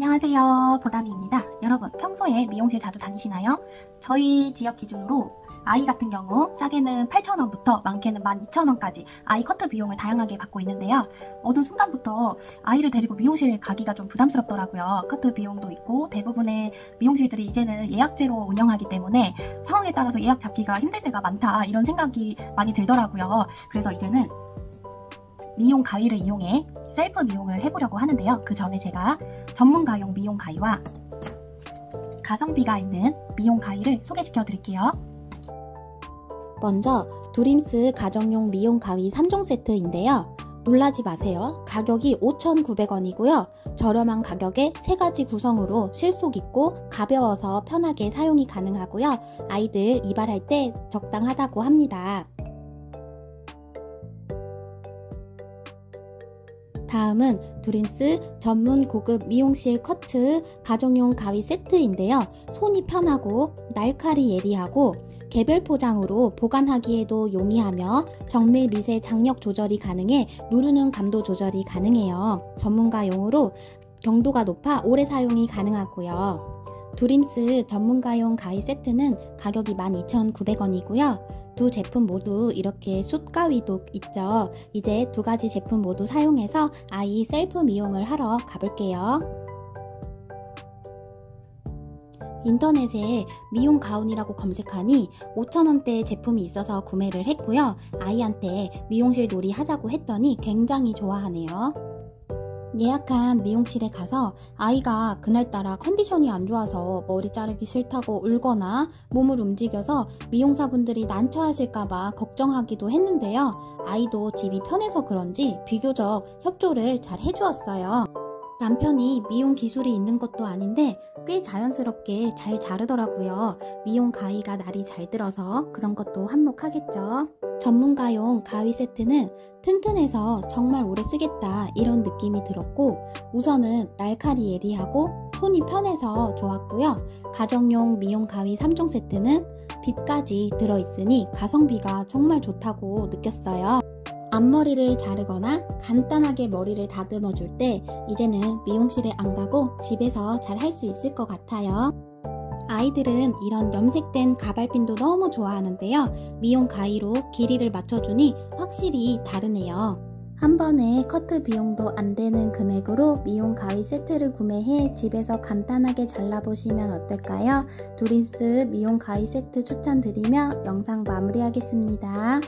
안녕하세요. 보담이입니다. 여러분 평소에 미용실 자주 다니시나요? 저희 지역 기준으로 아이 같은 경우 싸게는 8,000원부터 많게는 12,000원까지 아이 커트 비용을 다양하게 받고 있는데요. 어느 순간부터 아이를 데리고 미용실 가기가 좀 부담스럽더라고요. 커트 비용도 있고 대부분의 미용실들이 이제는 예약제로 운영하기 때문에 상황에 따라서 예약 잡기가 힘들 때가 많다 이런 생각이 많이 들더라고요. 그래서 이제는 미용 가위를 이용해 셀프 미용을 해보려고 하는데요. 그 전에 제가 전문가용 미용 가위와 가성비가 있는 미용 가위를 소개시켜 드릴게요. 먼저 두림스 가정용 미용 가위 3종 세트인데요. 놀라지 마세요. 가격이 5,900원이고요. 저렴한 가격에 3가지 구성으로 실속 있고 가벼워서 편하게 사용이 가능하고요. 아이들 이발할 때 적당하다고 합니다. 다음은 두린스 전문 고급 미용실 커트 가정용 가위 세트인데요. 손이 편하고 날칼이 예리하고 개별 포장으로 보관하기에도 용이하며 정밀 미세 장력 조절이 가능해 누르는 감도 조절이 가능해요. 전문가용으로 경도가 높아 오래 사용이 가능하고요. 두림스 전문가용 가위 세트는 가격이 12,900원이고요. 두 제품 모두 이렇게 숯가위도 있죠. 이제 두 가지 제품 모두 사용해서 아이 셀프 미용을 하러 가볼게요. 인터넷에 미용 가운이라고 검색하니 5천원대 제품이 있어서 구매를 했고요. 아이한테 미용실 놀이 하자고 했더니 굉장히 좋아하네요. 예약한 미용실에 가서 아이가 그날따라 컨디션이 안 좋아서 머리 자르기 싫다고 울거나 몸을 움직여서 미용사분들이 난처하실까봐 걱정하기도 했는데요. 아이도 집이 편해서 그런지 비교적 협조를 잘 해주었어요. 남편이 미용 기술이 있는 것도 아닌데 꽤 자연스럽게 잘 자르더라고요. 미용 가위가 날이 잘 들어서 그런 것도 한몫하겠죠. 전문가용 가위 세트는 튼튼해서 정말 오래 쓰겠다 이런 느낌이 들었고 우선은 날칼이 예리하고 손이 편해서 좋았고요. 가정용 미용 가위 3종 세트는 빛까지 들어있으니 가성비가 정말 좋다고 느꼈어요. 앞머리를 자르거나 간단하게 머리를 다듬어 줄 때 이제는 미용실에 안 가고 집에서 잘 할 수 있을 것 같아요. 아이들은 이런 염색된 가발핀도 너무 좋아하는데요. 미용 가위로 길이를 맞춰주니 확실히 다르네요. 한 번에 커트 비용도 안 되는 금액으로 미용 가위 세트를 구매해 집에서 간단하게 잘라보시면 어떨까요? 두림스 미용 가위 세트 추천드리며 영상 마무리하겠습니다.